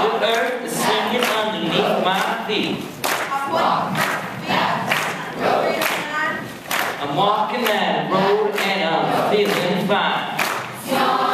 The earth is singing underneath my feet. I'm walking that road and I'm feeling fine.